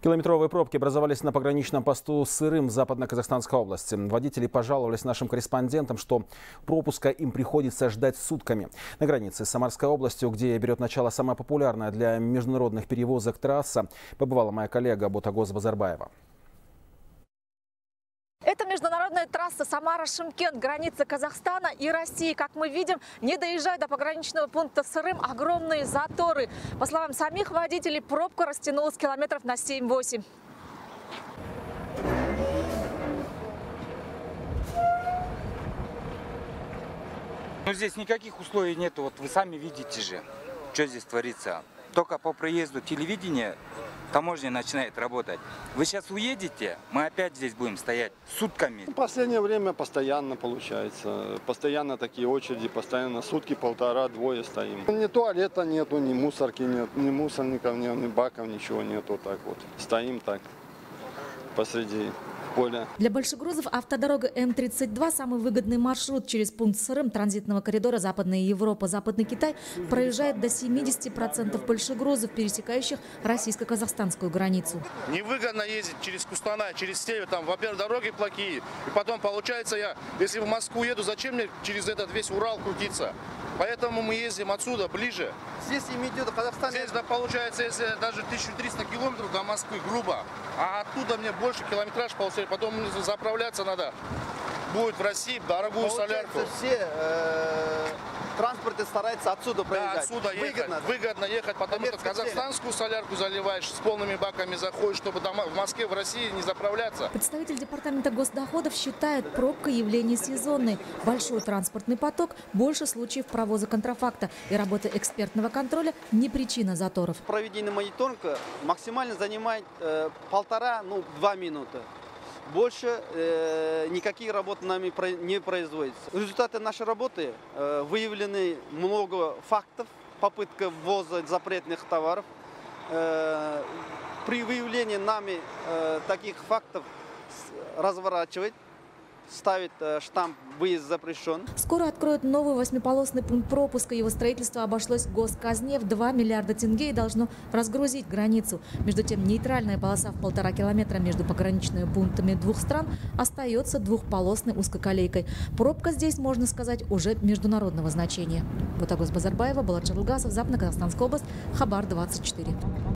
Километровые пробки образовались на пограничном посту Сырым в Западно-Казахстанской области. Водители пожаловались нашим корреспондентам, что пропуска им приходится ждать сутками. На границе с Самарской областью, где берет начало самая популярная для международных перевозок трасса, побывала моя коллега Ботагоз Базарбаева. Международная трасса Самара-Шымкент, граница Казахстана и России. Как мы видим, не доезжая до пограничного пункта Сырым, огромные заторы. По словам самих водителей, пробка растянулась километров на 7-8. Ну здесь никаких условий нету, вот вы сами видите же, что здесь творится. Только по проезду телевидения таможня начинает работать. Вы сейчас уедете, мы опять здесь будем стоять сутками. В последнее время постоянно получается. Постоянно такие очереди, постоянно сутки полтора, двое стоим. Ни туалета нету, ни мусорки нет, ни мусорников нет, ни баков, ничего нету. Так вот, стоим так посреди поля. Для большегрузов автодорога М-32 самый выгодный маршрут через пункт Сырым транзитного коридора Западная Европа, Западный Китай проезжает до 70% большегрузов, пересекающих российско-казахстанскую границу. Невыгодно ездить через Кустанай, через север, там, во-первых, дороги плохие, и потом, получается, я, если в Москву еду, зачем мне через этот весь Урал крутиться? Поэтому мы ездим отсюда, ближе. Здесь в виду Казахстан. Здесь, да, получается, если даже 1300 километров до Москвы, грубо, а оттуда мне больше километраж получается, потом заправляться надо. Будет в России дорогую Получается, солярку. все э, транспорты стараются отсюда Да, проезжать. отсюда ехать. Выгодно. Выгодно ехать, потому что Коммерческая цель. казахстанскую солярку заливаешь, с полными баками заходишь, чтобы дома- в Москве, в России не заправляться. Представитель департамента госдоходов считает пробка явление сезонной. Большой транспортный поток, больше случаев провоза контрафакта. И работа экспертного контроля не причина заторов. Проведение мониторинга максимально занимает э, полтора, ну, два минуты. Больше э, никакие работы нами не производятся. Результаты нашей работы э, выявлены много фактов, попытка ввоза запретных товаров. Э, при выявлении нами э, таких фактов разворачивать, ставить э, штамп «Выезд запрещен». Скоро откроют новый восьмиполосный пункт пропуска. Его строительство обошлось госказне в 2 миллиарда тенге и должно разгрузить границу. Между тем, нейтральная полоса в полтора километра между пограничными пунктами двух стран остается двухполосной узкоколейкой. Пробка здесь, можно сказать, уже международного значения. Бутагос Базарбаева, Балат Шарлгасов, Западно-Казахстанская область, Хабар 24.